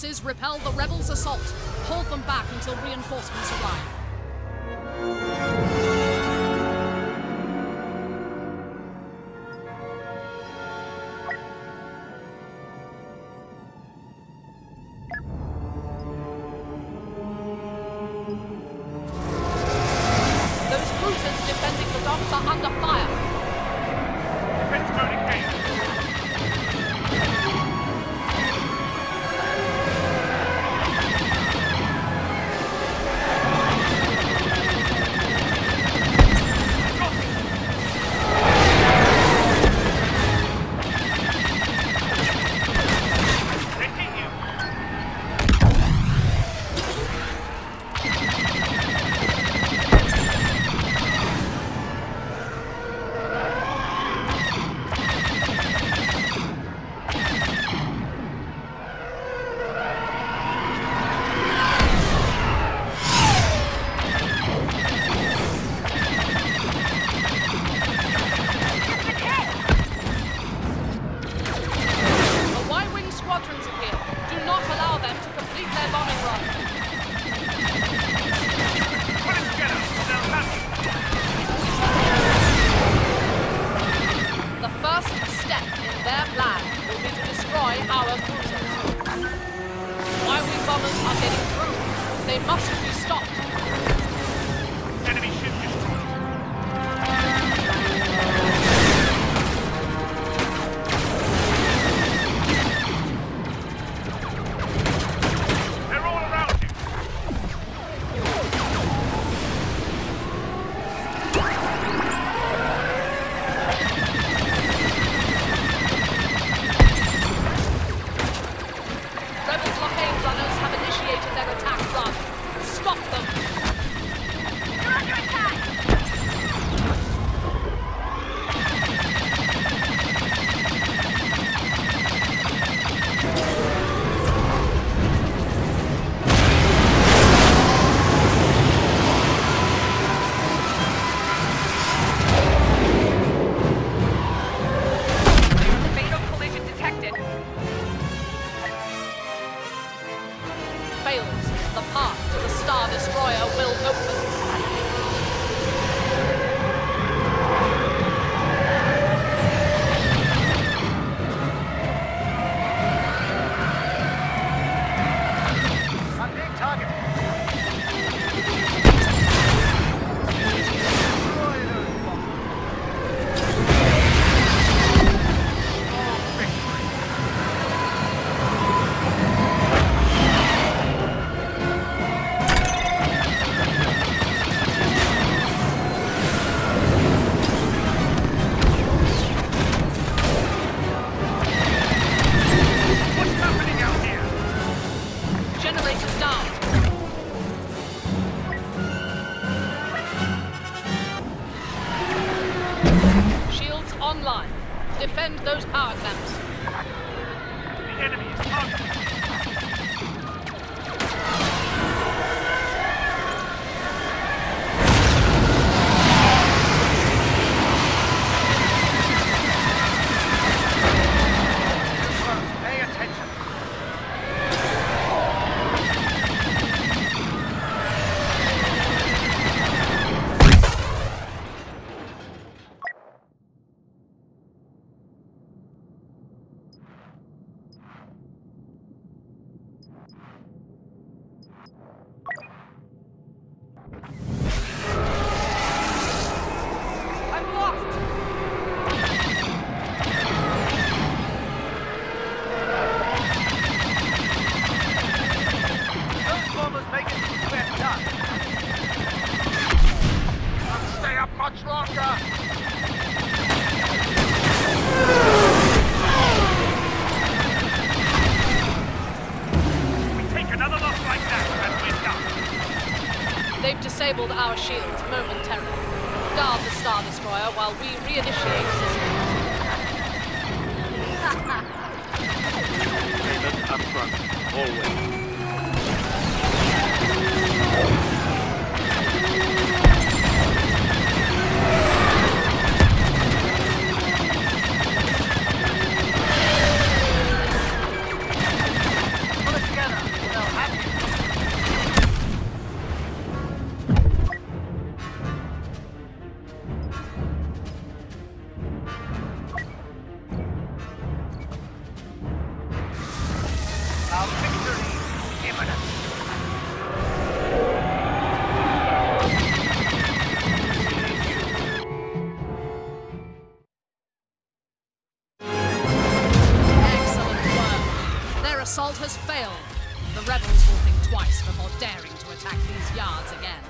forces repel the rebels' assault. Hold them back until reinforcements arrive. they must be the path to the Star Destroyer will open. Shields online. Defend those power clamps. you our shields momentarily. Guard the Star Destroyer while we reinitiate system. Payment up front, always. Assault has failed. The rebels will think twice before daring to attack these yards again.